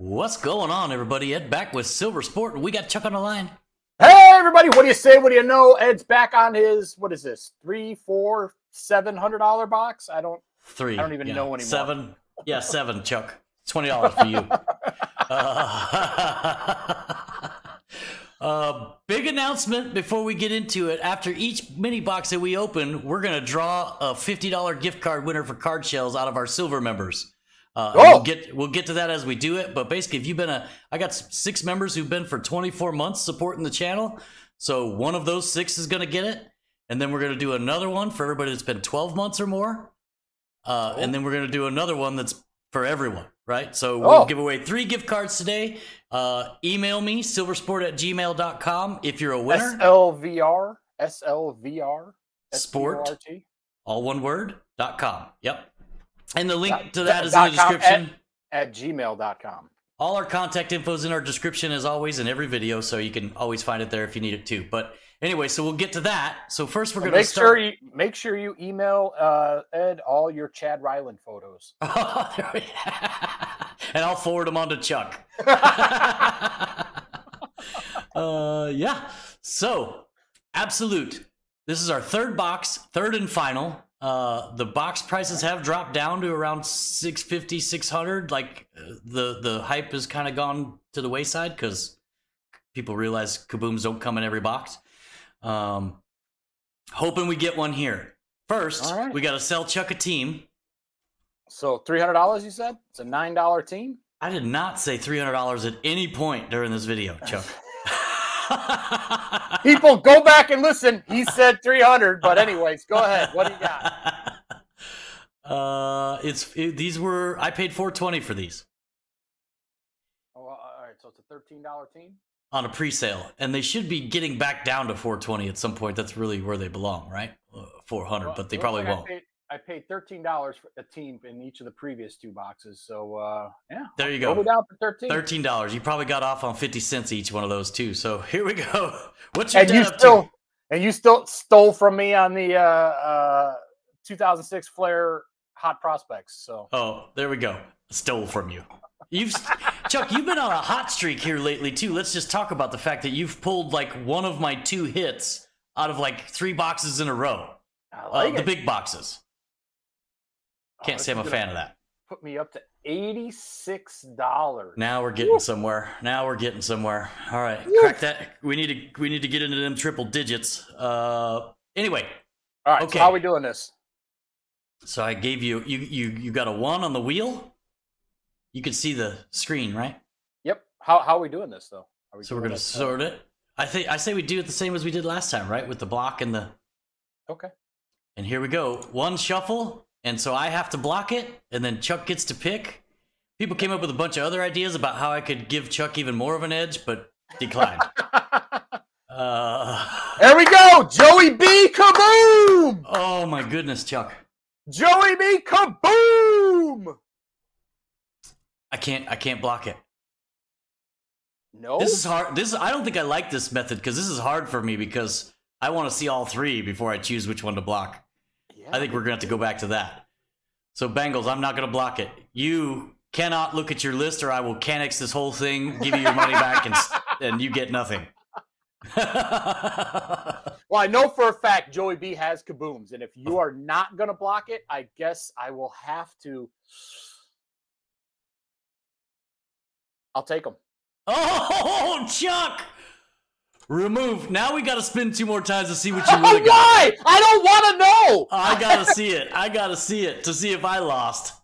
What's going on, everybody? Ed back with Silver Sport. We got Chuck on the line. Hey, everybody! What do you say? What do you know? Ed's back on his what is this? Three, four, seven hundred dollar box? I don't. Three. I don't even yeah. know anymore. Seven. Yeah, seven. Chuck. Twenty dollars for you. uh, uh, big announcement before we get into it. After each mini box that we open, we're gonna draw a fifty dollar gift card winner for Card Shellz out of our silver members. Uh, Oh! We'll get we'll get to that as we do it. But basically, if you've been a, I got six members who've been for 24 months supporting the channel. So one of those six is gonna get it, and then we're gonna do another one for everybody that's been 12 months or more. Uh, and then we're gonna do another one that's for everyone, right? So we'll Oh. give away three gift cards today. Uh, email me silversport at gmail.com if you're a winner. SLVR, SLVR, Sport. S-P-O-R-T? all one word dot com. Yep. And the link to that is in the description. at gmail.com. All our contact info is in our description as always in every video, so you can always find it there if you need it too. But anyway, so we'll get to that. So first we're gonna Make start. sure you make sure you email uh, Ed all your Chad Ryland photos. There and I'll forward them on to Chuck. uh, yeah. So, absolute. This is our third box, third and final. Uh, the box prices have dropped down to around 650 600 like the the hype has kind of gone to the wayside because people realize kabooms don't come in every box um hoping we get one here first right. we got to sell chuck a team So three hundred dollars, you said? It's a nine dollar team. I did not say three hundred dollars at any point during this video, Chuck. People, go back and listen. He said three hundred, but anyways, go ahead. What do you got? Uh, it's it, these were I paid four twenty for these Oh, all right, so it's a thirteen dollar team. on a pre-sale, and they should be getting back down to four twenty at some point. That's really where they belong, right? Uh, four hundred, Well, but they probably like won't. Paid, I paid thirteen dollars for a team in each of the previous two boxes. So uh, yeah, There you go go. down for thirteen. Thirteen dollars. You probably got off on fifty cents each one of those too. So here we go. What's your and you still to? and you still stole from me on the uh, uh, 2006 Flair Hot Prospects. So Oh, there we go. Stole from you. You've Chuck, you've been on a hot streak here lately too. Let's just talk about the fact that you've pulled like one of my two hits out of like three boxes in a row. I Uh, like the big boxes. Oh, Can't this say I'm a fan of that. Put me up to eighty six dollars. Now we're getting somewhere. Now we're getting somewhere. All right, Woo. crack that. We need to we need to get into them triple digits. Uh, anyway, All right, okay. so how are we doing this? so I gave you you you you got a one on the wheel. You can see the screen, right? Yep. How how are we doing this though? Are we So we're gonna sort it. I think I say we do it the same as we did last time, right? With the block and the Okay. and here we go. One shuffle, and so I have to block it, and then Chuck gets to pick. People came up with a bunch of other ideas about how I could give Chuck even more of an edge, but declined. uh, there we go. Joey B. Kaboom. oh my goodness, Chuck! Joey B. Kaboom. I can't I can't block it. No. This is hard. This is, I don't think I like this method because this is hard for me because I want to see all three before I choose which one to block. Yeah. I think we're gonna have to go back to that. So Bengals, I'm not gonna block it. You cannot look at your list, or I will canex this whole thing, give you your money back, and and you get nothing. Well, I know for a fact Joey B has kabooms, and if you are not gonna block it, I guess I will have to. I'll take them. oh, Chuck! Remove. Now we got to spin two more times to see what you Oh, really got. why? I don't want to know. I gotta see it. I gotta see it to see if I lost.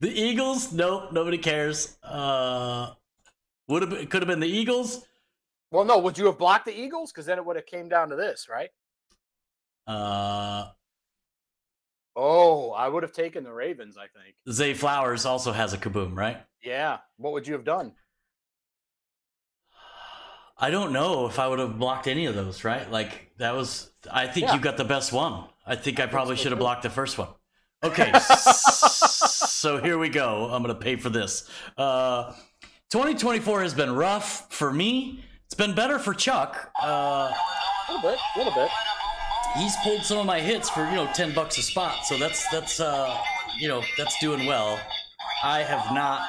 The Eagles? Nope, nobody cares. Uh, would have could have been the Eagles. Well, no. Would you have blocked the Eagles? Because then it would have came down to this, right? Uh, Oh, I would have taken the Ravens. I think. Zay Flowers also has a kaboom, right? Yeah. What would you have done? I don't know if I would have blocked any of those, right? Like that was. I think Yeah. you got the best one. I think I, think probably should have blocked the first one. Okay, so here we go. I'm gonna pay for this. Uh, 2024 has been rough for me. It's been better for Chuck. Uh, A little bit. A little bit. he's pulled some of my hits for you know 10 bucks a spot, so that's that's uh, you know that's doing well. I have not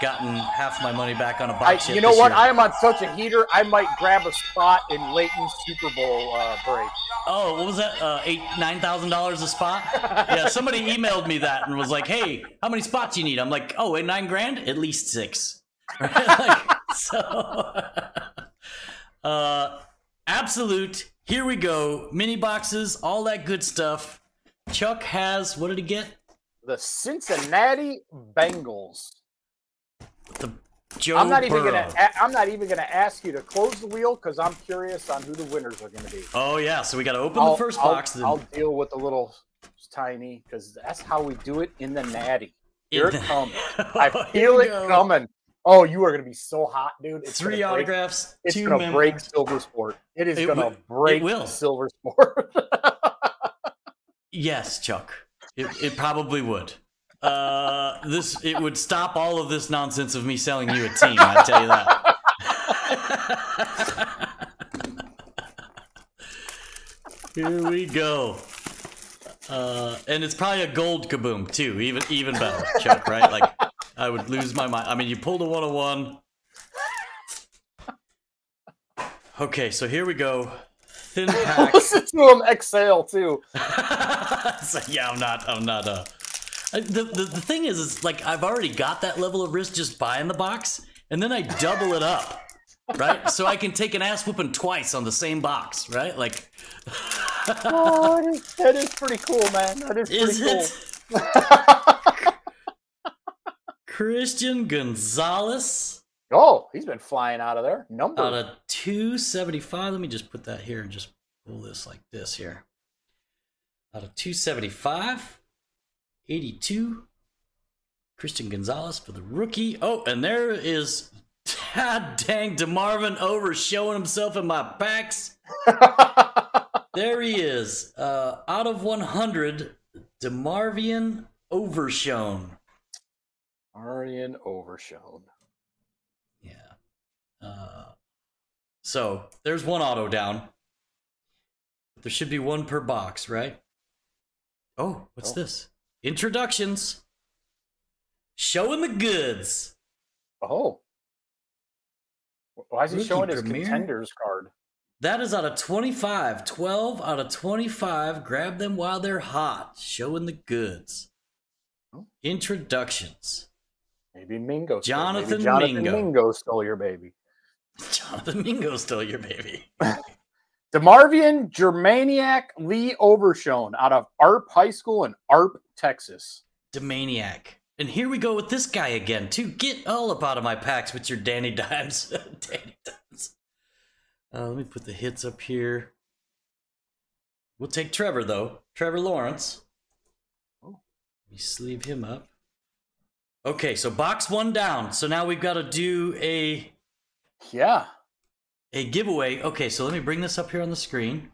gotten half my money back on a box. yet you know what? year. I am on such a heater. I might grab a spot in Leighton's Super Bowl uh, break. Oh, what was that? Uh, eight, nine thousand dollars a spot? yeah, somebody emailed me that and was like, "Hey, how many spots you need?" I'm like, "Oh, at nine grand, at least six. like, so, uh, absolute. Here we go. Mini boxes, all that good stuff. Chuck has what did he get? The Cincinnati Bengals. The Joe I'm not even Burrow. gonna. a- I'm not even gonna ask you to close the wheel because I'm curious on who the winners are gonna be. Oh yeah, so we got to open I'll, the 1st I'll- box. I'll deal with the little tiny because that's how we do it in the Natty. Oh, here in it comes. I feel it go. coming. Oh, you are gonna be so hot, dude. It's Three gonna break, autographs. It's two gonna break Silver Sport. It is It gonna break will. Silver Sport. Yes, Chuck. It, it probably would. Uh, this it would stop all of this nonsense of me selling you a team. I tell you that. Here we go. Uh, and it's probably a gold kaboom too. Even even better, Chuck. Right? Like I would lose my mind. I mean, you pulled a one on one. Okay, so here we go. Thin pack. Listen to him exhale too. so, yeah, I'm not. I'm not. Uh, the, the the thing is, is like I've already got that level of risk just buying the box, and then I double it up, right? So I can take an ass whooping twice on the same box, right? Like, Oh, that is, that is pretty cool, man. That is pretty is cool. it Christian Gonzalez oh, he's been flying out of there. Number. out of 275? Let me just put that here and just pull this like this here. Out of 275, 82. Christian Gonzalez for the rookie. Oh, and there is God dang DeMarvion over showing himself in my packs. There he is. Uh, out of 100, DeMarvion Overshown. Arian Overshown. Yeah. Uh, so there's one auto down. There should be one per box, right? Oh, what's Oh. this? Introductions. Showing the goods. Oh. Why is he Rookie showing his premiere? contenders card? That is out of 25. 12 out of 25. Grab them while they're hot. Showing the goods. Oh. Introductions. Maybe Mingo. Jonathan maybe Jonathan Mingo. Mingo stole your baby. Jonathan Mingo stole your baby. DeMarvion Germaniac Lee Overshown out of ARP High School in ARP, Texas. Demaniac. And here we go with this guy again, too. Get all up out of my packs with your Danny Dimes. Danny Dimes. Uh, let me put the hits up here. We'll take Trevor, though. Trevor Lawrence. Oh. Let me sleeve him up. Okay, so box one down. So now we've got to do a Yeah. A giveaway. Okay, so let me bring this up here on the screen.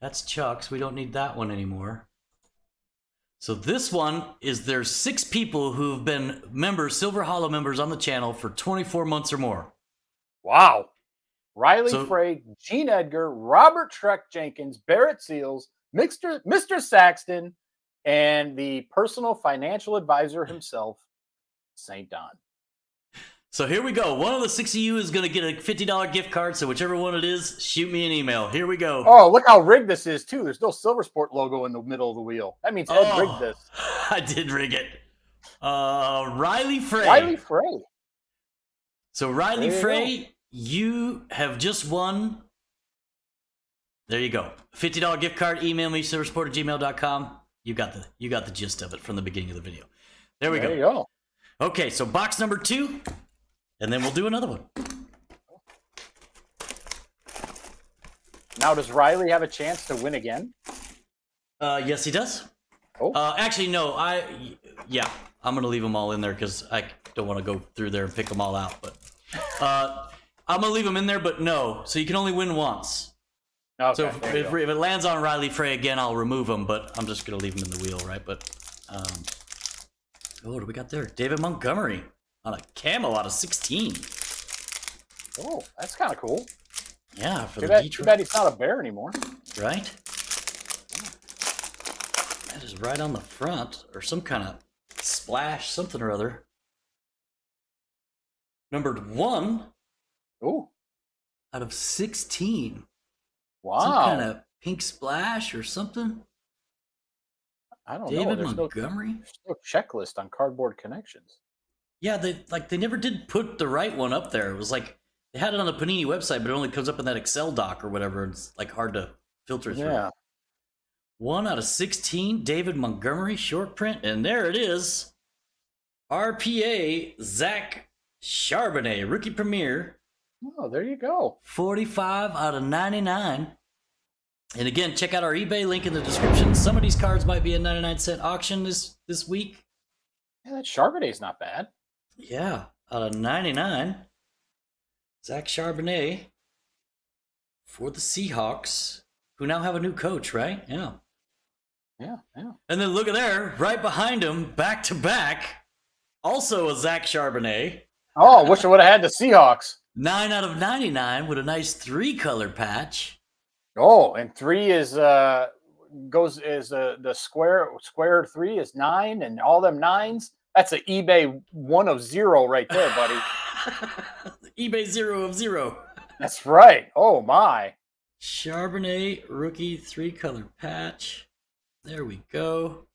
That's Chuck's. We don't need that one anymore. So this one is there's six people who've been members, Silver Holo members on the channel for 24 months or more. Wow. Riley So- Frey, Gene Edgar, Robert Trek Jenkins, Barrett Seals, Mr. Mr. Saxton, and the personal financial advisor himself, St. Don. So here we go. One of the six of you is going to get a $50 gift card. So whichever one it is, shoot me an email. Here we go. Oh, look how rigged this is, too. There's no Silver Sport logo in the middle of the wheel. That means Ed Oh, rigged this. I did rig it. Uh, Riley Frey. Riley Frey. So Riley There you Frey, you have just won. There you go. Fifty dollar gift card. Email me silversport at gmail.com. You got the you got the gist of it from the beginning of the video. There we There go. you go. Okay, so box number two, and then we'll do another one. Now, does Riley have a chance to win again? Uh, yes, he does. Oh. Uh, actually, no. I yeah, I'm gonna leave them all in there because I don't want to go through there and pick them all out. But uh, I'm gonna leave them in there. But no, so you can only win once. Okay, So if, if, if it lands on Riley Frey again, I'll remove him, but I'm just gonna leave him in the wheel, right? But um, oh, what do we got there? David Montgomery on a camo out of 16. oh, that's kind of cool. Yeah, for Too the bad, too Detroit, bad he's not a bear anymore. right? That is right on the front, or some kind of splash, something or other. numbered one Ooh, out of 16. wow. Some kind of pink splash or something. I don't know. David There's no, there's no checklist on cardboard connections. Yeah, they like they never did put the right one up there. It was like they had it on the Panini website, but it only comes up in that Excel doc or whatever. It's like hard to filter through. Yeah. One out of 16, David Montgomery short print, and there it is. RPA Zach Charbonnet, rookie premier, Oh, there you go. 45 out of 99. And again, check out our eBay link in the description. Some of these cards might be a 99 cent auction this this week. Yeah, that Charbonnet's not bad. Yeah, out of 99. Zach Charbonnet for the Seahawks, who now have a new coach, right? Yeah. Yeah, yeah. And then look at there, right behind him, back to back, also a Zach Charbonnet. Oh, wish I would have had the Seahawks. 9 out of 99 with a nice three color patch. Oh, and three is uh goes is uh, the square square three is nine, and all them nines. That's an eBay one of zero right there, buddy. eBay zero of zero. That's right. Oh my. Charbonnet rookie three color patch. There we go.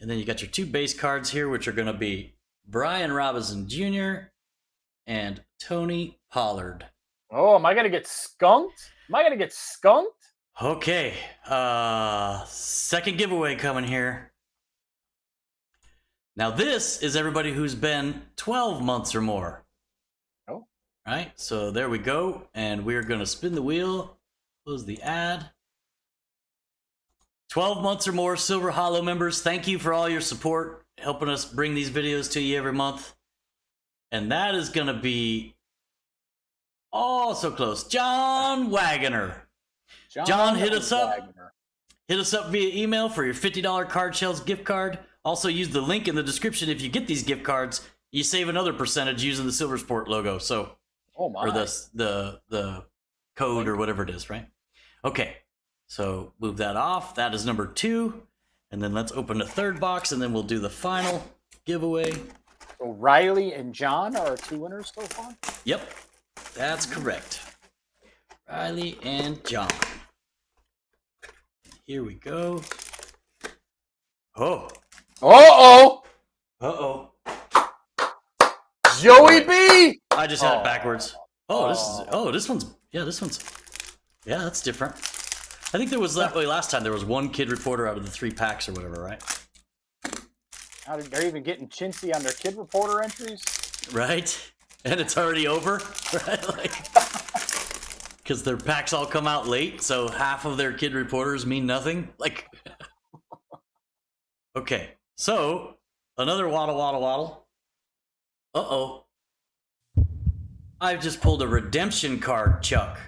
And then you got your two base cards here, which are going to be Brian Robinson Jr. and Tony Pollard. Oh, am I gonna get skunked? Am I gonna get skunked? Okay, uh, second giveaway coming here. Now, this is everybody who's been 12 months or more. Oh. Right, so there we go. And we're going to spin the wheel, close the ad. 12 months or more Silver Holo members, thank you for all your support, helping us bring these videos to you every month. And that is going to be oh so close. John Wagoner. John, hit us up. Wagner. Hit us up via email for your $50 Card Shellz gift card. Also, use the link in the description if you get these gift cards. You save another percentage using the Silver Sport logo. So, Oh my. or the the the code or whatever it is, right? Okay, so move that off. That is number two, and then let's open the third box, and then we'll do the final giveaway. So Riley and John are our two winners so far. Yep, that's correct. Riley and John. Here we go. Oh, Uh oh, uh oh. Joey B. I just had Oh. it backwards. Oh, this is. Oh, this one's. Yeah, this one's. Yeah, that's different. I think there was that way last time. There was one kid reporter out of the three packs or whatever, right? How did- They're even getting chintzy on their kid reporter entries. Right? And it's already over, right? Like, because their packs all come out late, so half of their kid reporters mean nothing. Like, okay, so another waddle, waddle, waddle. Uh oh. I've just pulled a redemption card, Chuck.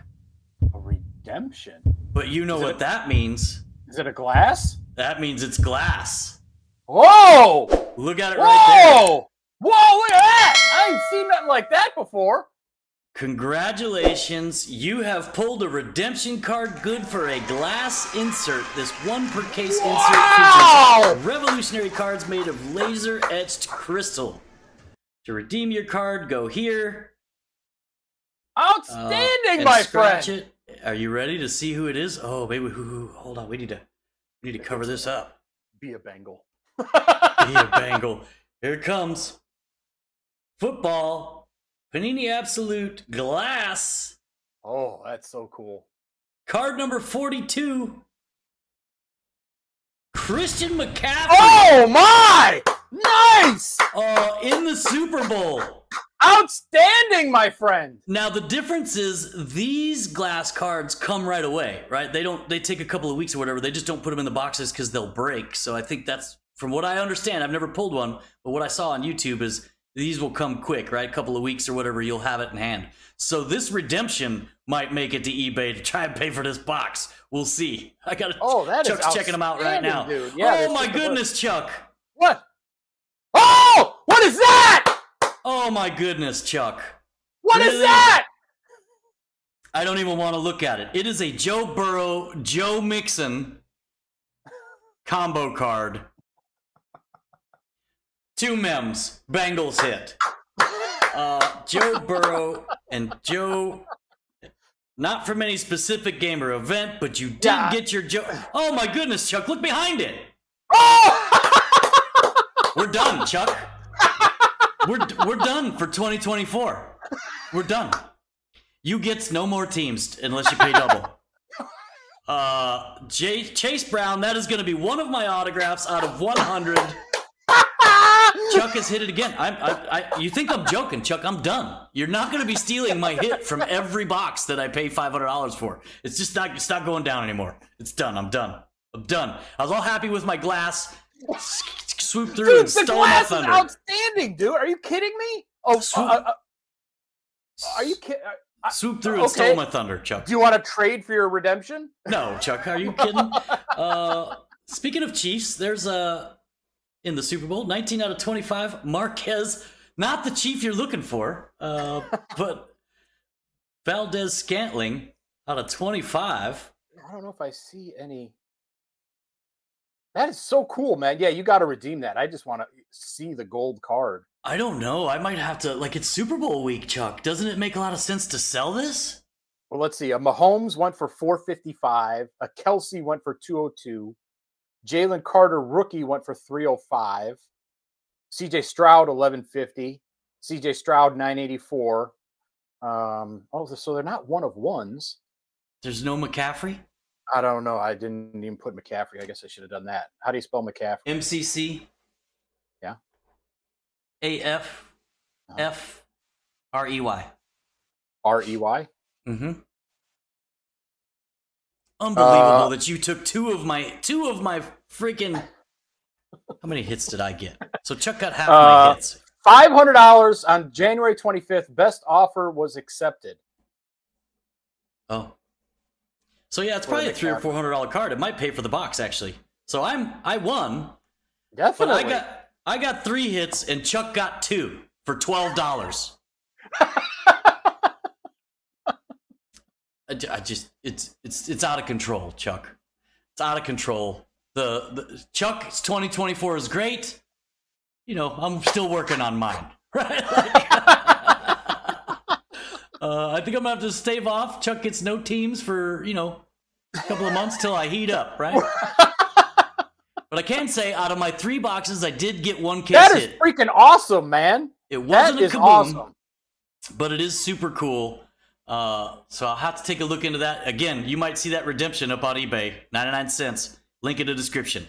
A redemption. But you know Is what a- that means. Is it a glass? That means it's glass. Whoa! Look at it right there. Whoa! Whoa! Look at that! I ain't seen nothing like that before. Congratulations, you have pulled a redemption card good for a glass insert. This one per case Wow! insert features revolutionary cards made of laser etched crystal. To redeem your card, go here. uh, Outstanding, and my scratch friend. It. Are you ready to see who it is? Oh, baby, who, who, hold on. We need to, we need to cover this up. Be a Bengal. Be a Bengal. Here it comes. Football. Panini Absolute Glass. oh, that's so cool. Card number 42. Christian McCaffrey. Oh my! Nice! Uh, in the Super Bowl. Outstanding, my friend. Now the difference is these glass cards come right away, right? They don't. They take a couple of weeks or whatever. They just don't put them in the boxes because they'll break. So I think that's from what I understand. I've never pulled one, but what I saw on YouTube is these will come quick, right? A couple of weeks or whatever, you'll have it in hand. So this redemption might make it to eBay to try and pay for this box. We'll see. I got. Oh, that is Chuck's checking them out right now. Yeah, oh my goodness, Chuck. What? Oh! What is that? Oh my goodness, Chuck. What is Really? that? I don't even want to look at it. It is a Joe Burrow, Joe Mixon combo card. Two mems. Bengals hit. uh, Joe Burrow and Joe. Not from any specific game or event, but you did Yeah. get your Joe. Oh my goodness, Chuck! Look behind it. Oh! We're done, Chuck. We're we're done for 2024. We're done. You gets no more teams unless you pay double. Uh, Jay, Chase Brown, that is going to be one of my autographs out of 100. Chuck has hit it again. I, I, I, you think I'm joking, Chuck? I'm done. You're not going to be stealing my hit from every box that I pay $500 for. It's just not. It's not going down anymore. It's done. I'm done. I'm done. I was all happy with my glass. Swoop through Dude, and the stole my glass is thunder. outstanding, dude. Are you kidding me? Oh, uh, Swoop- uh, are you kidding? Swoop through and okay. stole my thunder, Chuck. Do you want to trade for your redemption? No, Chuck, are you kidding? uh, speaking of Chiefs, there's a in the Super Bowl, 19 out of 25. Marquez, not the Chief you're looking for, uh, but Valdes-Scantling out of 25. I don't know if I see any. That is so cool, man. Yeah, you got to redeem that. I just want to see the gold card. I don't know. I might have to like it's Super Bowl week, Chuck. Doesn't it make a lot of sense to sell this? Well, let's see. A Mahomes went for 455. A Kelce went for 202. Jalen Carter rookie went for 305. CJ Stroud 1150. CJ Stroud 984. Um, oh, so they're not one of ones. There's no McCaffrey. I don't know. I didn't even put McCaffrey. I guess I should have done that. How do you spell McCaffrey? MCC. Yeah. A F. F R E Y. R E Y. Mm-hmm. Unbelievable Uh, that you took two of my two of my freaking. How many hits did I get? So Chuck got half my Uh, hits. Five hundred dollars on January twenty fifth. Best offer was accepted. Oh. So yeah, it's probably a three or four hundred dollar card. It might pay for the box actually. So I'm I won, but Definitely. I got I got three hits and Chuck got two for twelve dollars. I, I just it's it's it's out of control, Chuck. It's out of control. The, the Chuck's 2024 is great. You know, I'm still working on mine. Right? Like- uh, I think I'm gonna have to stave off. Chuck gets no teams for you know a couple of months till I heat up, right? but I can say, out of my three boxes, I did get one case that is hit. freaking awesome, man. It wasn't a kaboom, awesome. but it is super cool. Uh, so I'll have to take a look into that. Again, you might see that redemption up on eBay, 99 cents. Link in the description.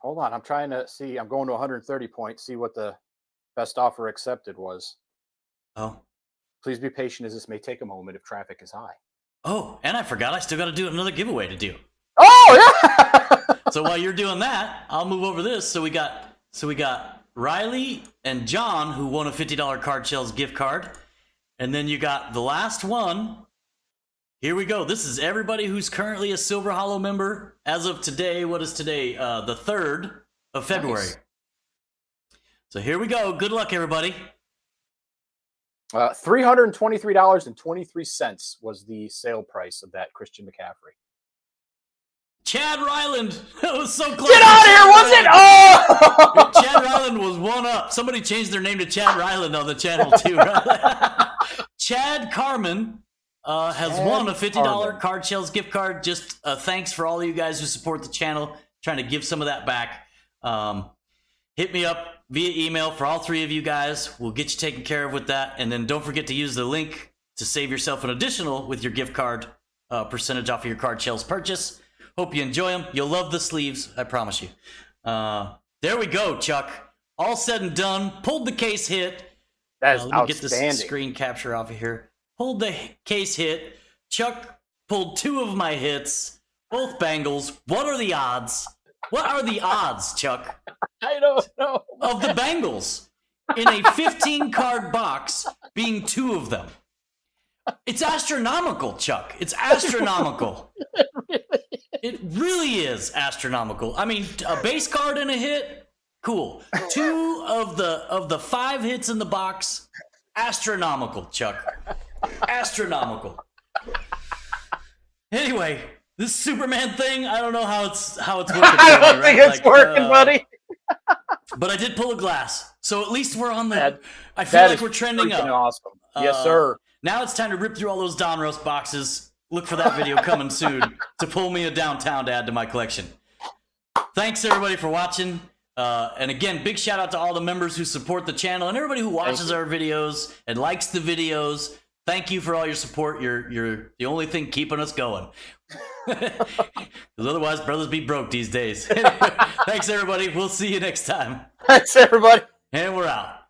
Hold on, I'm trying to see. I'm going to 130 points. See what the best offer accepted was. Oh, Please be patient, as this may take a moment if traffic is high. oh, and I forgot. I still got to do another giveaway to do. Oh yeah. So while you're doing that, I'll move over this. So we got so we got Riley and John who won a fifty dollar Card Shellz gift card, and then you got the last one. Here we go. This is everybody who's currently a Silver Holo member as of today. What is today? Uh, the third of February. Nice. So here we go. Good luck, everybody. Uh, Three hundred and twenty-three dollars and twenty-three cents was the sale price of that Christian McCaffrey. Chad Ryland. That was so close. Get out of here! Was it? Oh! Chad Ryland was one up. Somebody changed their name to Chad Ryland on the channel too. Right? Chad Carmen uh, has Chad won a fifty dollar Card Shellz gift card. Just uh, thanks for all of you guys who support the channel. Trying to give some of that back. Um, hit me up via email for all three of you guys. We'll get you taken care of with that, and then don't forget to use the link to save yourself an additional with your gift card uh, percentage off of your Card Shellz purchase. Hope you enjoy them. You'll love the sleeves, I promise you. Uh, there we go, Chuck. All said and done. Pulled the case hit. That is Uh, let me get this screen capture off of here. Pulled the case hit. Chuck pulled two of my hits. Both Bengals. What are the odds? What are the odds, Chuck, I don't know. of the Bengals in a 15 card box being two of them? It's astronomical, Chuck. It's astronomical. It really is astronomical. I mean, a base card and a hit, cool. Two of the of the five hits in the box, astronomical, Chuck. Astronomical. Anyway, this Superman thing, I don't know how it's how it's working. I don't think it's Like, working, uh, buddy. but I did pull a glass, so at least we're on the. That- I feel like we're trending up. awesome. yes, Uh, sir. Now it's time to rip through all those Donruss boxes. Look for that video coming soon to pull me a downtown to add to my collection. Thanks everybody for watching. Uh, and again, big shout out to all the members who support the channel and everybody who watches our videos and likes the videos. Thank you for all your support. You're you're the only thing keeping us going. Because otherwise, brothers be broke these days. Thanks everybody. We'll see you next time. Thanks, everybody. And we're out.